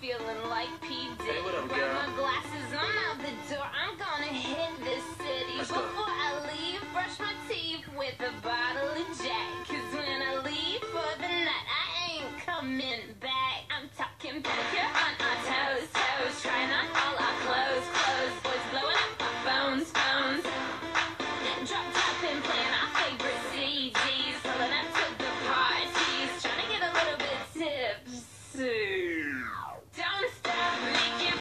feeling like P. Hey, what up, girl? my glasses, I'm out the door. I'm gonna hit this city. Let's Before go. I leave, brush my teeth with a bottle of Jack. Cause when I leave for the night, I ain't coming back. I'm talking pedicure on our toes, toes. Trying on all our clothes, clothes. Boys blowing up our phones, phones. Drop, drop, and playing our favorite CDs. Pulling up to the parties. Trying to get a little bit tipsy.